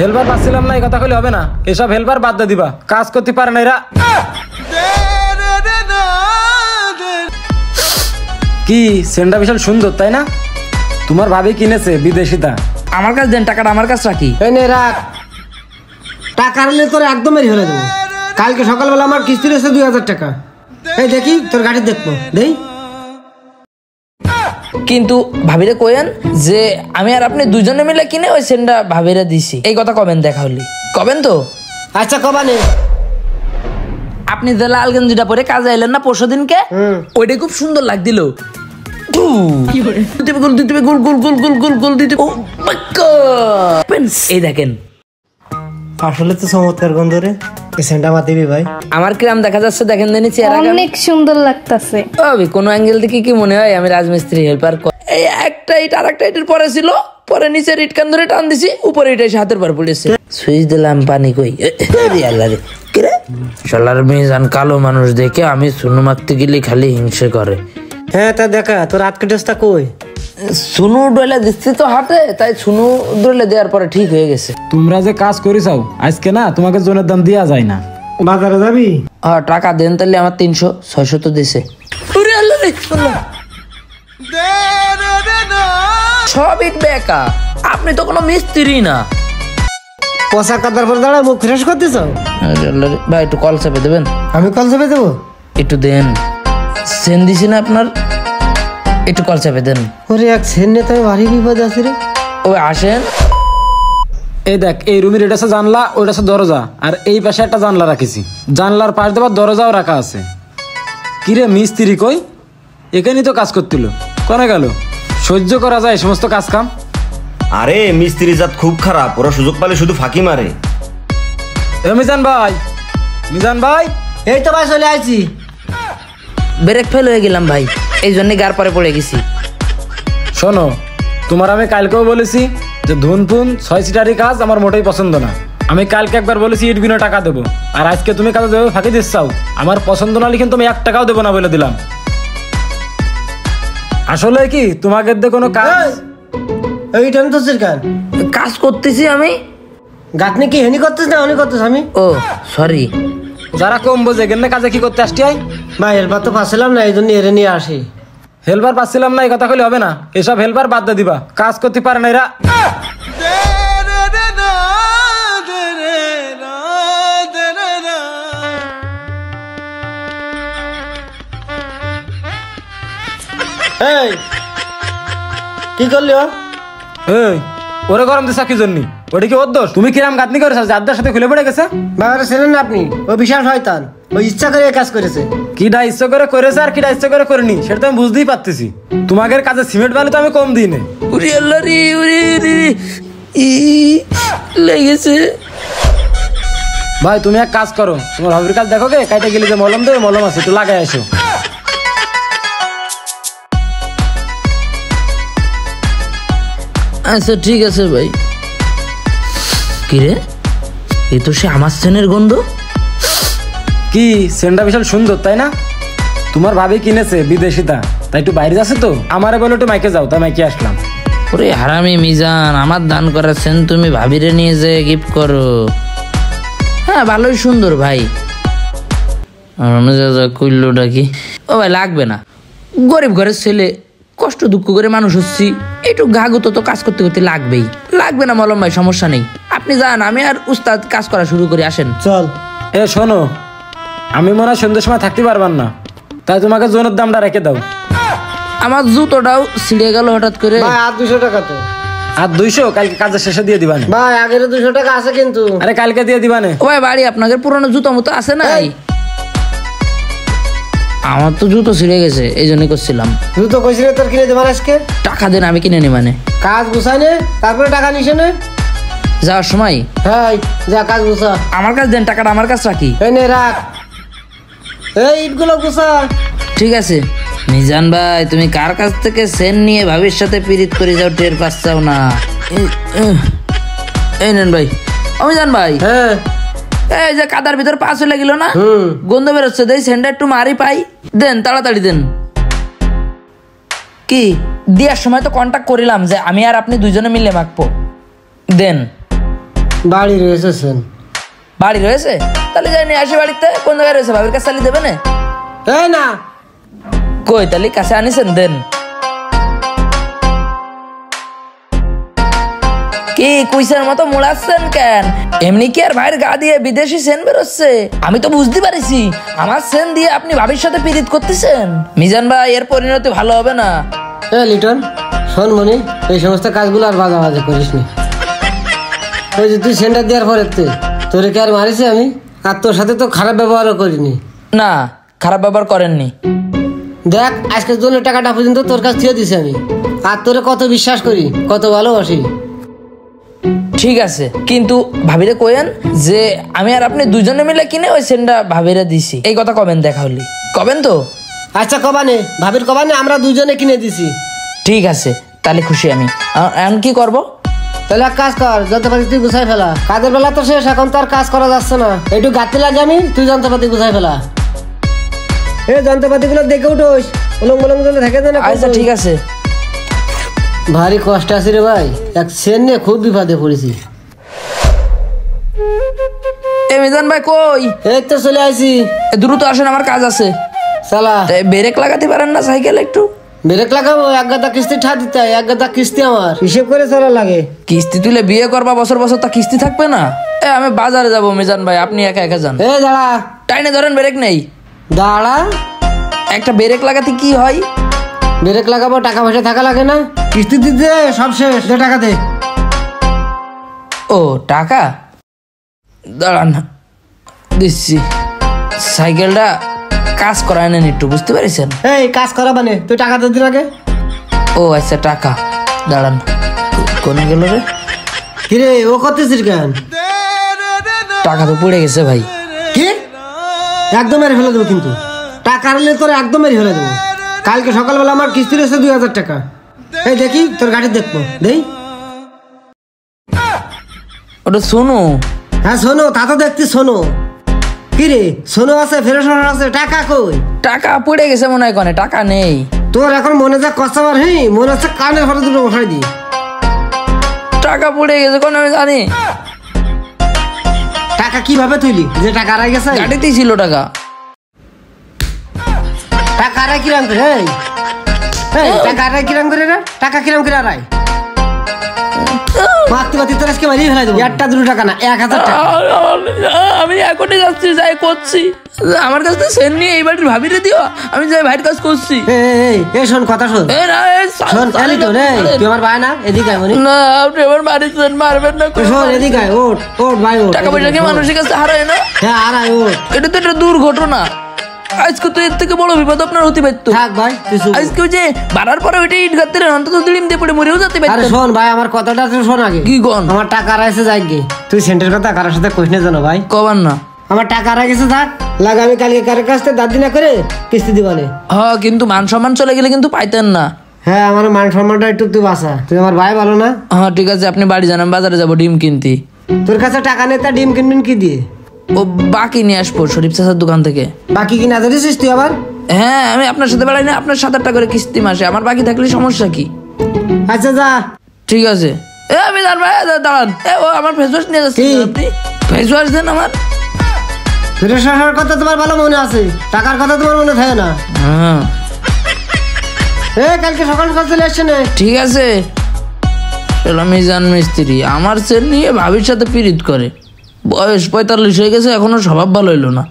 Helper পাচ্ছিলাম না এই কথা কইলে হবে না। এসব হেল্পার বাদ দিয়ে দিবা। কাজ করতে পারে না এরা। কি সেন্টটা বিশাল সুন্দর তাই না? তোমার ভাবি কিনেছে বিদেশিটা। আমার কাছে দেন টাকাটা আমার কাছে রাখি। এই নে রাখ। টাকা হলে তোর একদম মেরি হলে দেবো কালকে সকালবেলা আমার কিস্তি রয়েছে দুই হাজার টাকা। এই দেখি তোর গাড়ি দেখব। দেই। কিন্তু ভাবিরে কইেন যে আমি আর আপনি দুজনে মিলে কিনে ওই সেন্টটা ভাবিরে দিছি এই কথা কবেন দেখা হলি কবেন তো আচ্ছা কবানে আপনি যে লাল গেঞ্জিটা পরে কাজে এলেন না পরশু দিনকে। ওইটা খুব সুন্দর লাগছিল টু। দিতে গোল দিতে গোল গোল গোল গোল গোল গোল দিতে ও my God! পেন্স। এই দেখেন আসলে তো চমৎকার গন্ধ রে সেন্ট আমার দিবি ভাই? আমার কিরাম দেখা যাচ্ছে? দেখেন দেনি চেহারা অনেক সুন্দর লাগতাছে। ভাবি কোন অ্যাঙ্গেল থেকে কি মনে হয়? আমি রাজমিস্ত্রি হেল্পার এই একটা ইট আর একটা ইটের পরে ছিল। পরে নিচের ইট কান ধরে টান দিছি? উপরে ইট এসে হাতের পর পড়েছে সুইচ দিলাম পানি কই? রে আল্লাহ রে। কি রে? শালার মিজান কালো মানুষ দেখে আমি সুনু মারতে গেলে খালি হিংসে করে। হ্যাঁ তা দেখা তোর আটকে ড্রেসটা কই? সুনু ডলে দিচ্ছি তো হাতে তাই সুনু ডলে দেওয়ার পরে ঠিক হয়ে গেছে। তোমরা যে কাজ করিসাও আজকে না তোমাকে জনের দাম দেওয়া যায় না। বাজারে যাবি? হ্যাঁ টাকা দেন তাহলে আমার তিনশো ছয়শো তো দিছে। সব ইট বেকা আপনি তো কোনো মিস্ত্রি না। পয়সা কাদার পর দাঁড়া মুখ ফ্রেশ করতেছ? ভাই একটু কল চাপে দেবেন? আমি কল চেপে দেবো? একটু দেন। সেন দিছি না আপনার? একটু কল চাপে দেন। ওরে এক সেন তো আমি ভারী বিপদ আছি রে। ওই আসেন। এই দেখ এই রুমের এটা আছে জানলা ওইটা আছে দরজা আর এই পাশে একটা জানলা রাখিছি। জানলার পাশ দেবার দরজাও রাখা আছে। কিরে মিস্ত্রি কই? এখানেই তো কাজ করছিল কোনে গেল? সহ্য করা যায় সমস্ত কাজ কাম আরে মিস্ত্রি জাত খুব খারাপ ওরা সুযোগ পেলে শুধু ফাঁকি মারে। এ মিজান ভাই মিজান ভাই। এই তো ভাই চলে আইছি। ব্রেক ফেল হয়ে গেলাম ভাই। এই জন্য গার পরে পড়ে গেছি। শোনো তোমার আমি কালকেও বলেছি যে ধুন ফুন ছয় সিটারি কাজ আমার মোটেই পছন্দ না। আমি কালকে একবার বলেছি ইট বিনা টাকা দেবো। আর আজকে তুমি কাজ দেবে ফাঁকি দিচ্ছাও আমার পছন্দ না লিখে তুমি এক টাকাও দেবো না বলে দিলাম। আসলে কি তোমাকে দিয়ে কোনো কাজ এইটা আমি তো সিরকান কাজ করতেছি আমি। গাঁথনি কি হেনি করতেছ না হনি করতেছ আমি ও সরি যারা কম বোঝে গেলে কাজে কি করতে আসছি আই? ভাই এরপর তো পাচ্ছিলাম না এই জন্য এরে নিয়ে আসি। হেল্পার পাচ্ছিলাম না এই কথা কইলে হবে না। এসব হেল্পার বাদ দিয়ে দিবা। কাজ করতে পারে না এরা। এই কি করলি ও? এই ওরে গরম দিছা কি জন্য ওটা কি ওর দোষ? তুমি কিরাম গাতনি করেছ? যাদের সাথে খুলে পড়ে গেছে? বাবারে চেনেন না আপনি? ও বিশাল শয়তান। ও ইচ্ছা করে কাজ করেছে। কিডা ইচ্ছা করে করেছে আর কিডা ইচ্ছা করে করেনি সেটা তো আমি বুঝতেই পারতেছি। তোমাদের কাজে সিমেন্ট বালি তো আমি কম দিই না উরি আল্লাহ রে উরি রে ই লেগেছে। ভাই তুমি এক কাজ করো তোমার ভাবির কাজ দেখো গে কাইটা গেলে যে মলম দেবে মলম আছে একটু লাগাই আসো। আচ্ছা ঠিক আছে ভাই। কিরে এ তো সে আমার সেনের গন্ধ? কি সেন্টটা বিশাল সুন্দর তাই না? তোমার ভাবি কিনেছে বিদেশিটা। তাই একটু বাইরে যাচ্ছে তো? আমারে বলে একটু মাইকে যাও তাই মাইকে আসলাম। ওরে হারামি মিজান আমার দান করাছেন তুমি ভাবিরে নিয়ে যে গিফট করো। হ্যাঁ ভালোই সুন্দর ভাই। কুল্লুটা কি? ও ভাই লাগবে না। গরিব ঘরের ছেলে কষ্ট দুঃখ করে মানুষ হচ্ছি একটু গাগুতো তো কাজ করতে করতে লাগবেই। লাগবে না মলম ভাই সমস্যা নেই। আপনি যান আমি আর উস্তাদ কাজ করা শুরু করি আসেন। চল। এ শোনো আমি মনে হয় সন্ধ্যের সময় থাকতে পারবার না। তাই তোমাকে জোনের দামটা রেখে দাও। আমার জুতোটাও ছিঁড়ে গেল হঠাৎ করে। ভাই আর দুশো টাকা তো। আর দুইশো? কালকে কাজের শেষে দিয়ে দিবানে। ভাই আগের দুশো টাকা আছে কিন্তু। আরে কালকে দিয়ে দিবানে। ও ভাই বাড়ি আপনাদের পুরনো জুতো মতো আছে নাই? আমার তো জুতো ছিঁড়ে গেছে এই জন্যই করছিলাম। জুতো তোর কিনে দেবার আজকে? টাকা দেন আমি কিনে নি মানে। কাজ গুছাই নে তারপরে টাকা নিছে নে। যাওয়ার সময়? হ্যাঁ যা কাজ গুছা। আমার কাছে দেন টাকাটা আমার কাছে রাখি। এই নে রাখ। এই ইটগুলো গুছা। ঠিক আছে। মিজান ভাই তুমি কার কাছ থেকে সেন নিয়ে ভাবির সাথে পীড়িত করে যাও টের পাচ্ছাও না। এই- নেন ভাই। অমিজান ভাই হ্যাঁ। এই যে কাদার ভিতর পা চলে গেল না? গন্ধ বেরোচ্ছে দেই সেন্ডা একটু মারি পাই। দেন তাড়াতাড়ি দেন। কি? দেওয়ার সময় তো কন্টাক্ট করিলাম যে আমি আর আপনি দুজনে মিলে মাখবো। দেন। বাড়ি রয়েছে সেন। বাড়ি রয়েছে? তাহলে যাই নিয়ে আসি বাড়িতে। কোন জায়গায় রয়েছে? ভাবির কাছে চালিয়ে দেবে না। কই তাহলে কাছে আনিছেন দেন। কি কুইসের মতো মুড়াচ্ছেন কেন? এমনি কি আর ভাইয়ের গা দিয়ে বিদেশি সেন বেরোচ্ছে? আমি তো বুঝতে পারিছি। আমার সেন দিয়ে আপনি ভাবির সাথে পীড়িত করতেছেন। মিজান ভাই এর পরিণতি ভালো হবে না। এ লিটন শোন মনি এই সমস্ত কাজগুলো আর বাজা বাজে করিস নি ওই যে তুই সেন্টার দেওয়ার পরে তোরে কি আর মারিছি আমি? আর তোর সাথে তো খারাপ ব্যবহারও করিনি। না খারাপ ব্যবহার করেননি। দেখ আজকের জন্য টাকাটা পর্যন্ত তোর কাছ থেকে দিছি আমি। আর তোরে কত বিশ্বাস করি কত ভালোবাসি। ঠিক আছে কিন্তু ভাবিরে কইেন যে আমি আর আপনি দুজনে মিলে কিনে ওই সেনটা ভাবিরে দিছি। এই কথা কবেন দেখা হলি। কবেন তো? আচ্ছা কবানে ভাবির কবানে আমরা দুজনে কিনে দিছি। ঠিক আছে তাহলে খুশি আমি। এখন কি করব? তাহলে এক কাজ কর যন্ত্রপাতি তুই গুছাই ফেলা। কাজের বেলা তো শেষ এখন তো আর কাজ করা যাচ্ছে না। একটু গাতে লাগে আমি তুই যন্ত্রপাতি গুছাই ফেলা। এই যন্ত্রপাতি গুলো দেখে উঠোস। উলং বলং যেন থাকে যেন আচ্ছা ঠিক আছে। ভারী কষ্ট আছে রে ভাই। এক সেন নিয়ে খুব বিপদে পড়েছি। এ মিজান ভাই কই? এই তো চলে আইছি। এ দ্রুত আসেন আমার কাজ আছে। চালা। এ ব্রেক লাগাতে পারেন না সাইকেল একটু? ব্রেক লাগাবো এক গাদা কিস্তি ঠা দিতে হয়, এক গাদা কিস্তি আমার। হিসেব করে চলা লাগে। কিস্তি তুলে বিয়ে করবা বছর বছর তা কিস্তি থাকবে না? এ আমি বাজারে যাব মিজান ভাই আপনি একা একা যান। এ দাঁড়া। টাইনে ধরেন ব্রেক নেই। দাঁড়া। একটা ব্রেক লাগাতে কি হয়? ব্রেক লাগাবো টাকা পয়সা থাকা লাগে না? কিস্তি দিতে সব শেষ। দে টাকা দে। ও টাকা? দাঁড়ান দিচ্ছি। সাইকেলটা কাজ করায় নেন একটু বুঝতে পেরেছেন? এই কাজ করা মানে? তুই টাকা দে দিন আগে? ও আচ্ছা টাকা। দাঁড়ান। কোনে গেল রে? কিরে ও করতেছিস কেন? টাকা তো পড়ে গেছে ভাই। কি? একদম মেরে ফেলে দেবো কিন্তু। টাকা আনলে তোর একদম মেরে ফেলে দেবো। কালকে সকালবেলা আমার কিস্তি রয়েছে দুই হাজার টাকা। এই দেখি তোর গাড়ি দেখব। দেই? ওটা শোনো হ্যাঁ শোনো তা তো দেখছি শোনো কি রে শোনো আছে ফেরো আছে টাকা কই? টাকা পড়ে গেছে মনে হয় কনে টাকা নেই। তোর এখন মনে যা কষ্টাবার হ্যাঁ মনে হচ্ছে কানের ফটো দুটো বসাই দি টাকা পড়ে গেছে কোন আমি জানি। টাকা কীভাবে তুইলি? যে টাকা আড়াই গেছে। গাড়িতেই ছিল টাকা। টাকা আড়াই কিরাম করে টাকা আড়াই কিরাম করে রে? টাকা কিরাম করে আড়াই মারতে মারতে তোর আজকে মারিয়ে ফেলাই দেবো। একটা দুটো টাকা না এক হাজার টাকা। আমি এখনই যাচ্ছি যাই করছি। আমার কাছে সেন নিয়ে এই বাড়ির ভাবিরে দিও। আমি যাই ভাইয়ের কাজ করছি। এই, এই, এই, এই শোন কথা শোন। এ না, এ সা- শোন এলি তো রে তুই আমার ভাই না? এদিকে আয় না আপনি আমার বাড়ির মারবেন না শোন এদিকে আয় ওঠ ওঠ ভাই ওঠ। টাকা পয়সা কি। মানুষের কাছে হারায় না? হ্যাঁ ওঠ। এটা তো একটা দুর্ঘটনা। আজকে তো এর থেকে বড় বিপদ আপনার হতে পারতো। থাক ভাই আজকে যে বাড়ার পরে ওইটা ইট গাত্রে অন্তত দিলিম দিয়ে পড়ে মরেও যেতে আরে শোন ভাই আমার কথাটা তো শোন আগে। কি গন আমার টাকা যাই গে। তুই সেন্টার কথা কারোর সাথে না জানো ভাই। কবার না। আমার টাকা থাক। লাগা আমি কালকে কারোর কাছ থেকে দাদি না করে কিস্তি দিবানে হ্যাঁ কিন্তু মান সম্মান চলে গেলে কিন্তু পাইতেন না। হ্যাঁ আমার মান সম্মানটা একটু তুই বাসা তুই আমার ভাই ভালো না? হ্যাঁ ঠিক আছে আপনি বাড়ি যান আমি বাজারে যাব ডিম কিনতে। তোর কাছে টাকা নেই তা ডিম কিনবেন কি দিয়ে? ও বাকি নিয়ে আসব শরীফ চাষার দোকান থেকে। বাকি কি না ধরেছিস তুই আবার? হ্যাঁ আমি আপনার সাথে বেড়াই না আপনার সাত আটটা করে কিস্তি মাসে। আমার বাকি থাকলে সমস্যা কি? আচ্ছা যা। ঠিক আছে। এ আমি দাঁড়ান ভাই দাঁড়ান। এ ও আমার ফেস ওয়াশ নিয়ে যাচ্ছি? আপনি ফেস ওয়াশ দেন আমার। ফেরত আসার কথা তোমার ভালো মনে আছে। টাকার কথা তোমার মনে থাকে না। হ্যাঁ। এ কালকে সকাল সকাল চলে আসছে না। ঠিক আছে। মিজান মিস্ত্রি আমার সেল নিয়ে ভাবির সাথে পীড়িত করে। বয়স পঁয়তাল্লিশ হয়ে গেছে এখনও স্বভাব ভালো হইল না।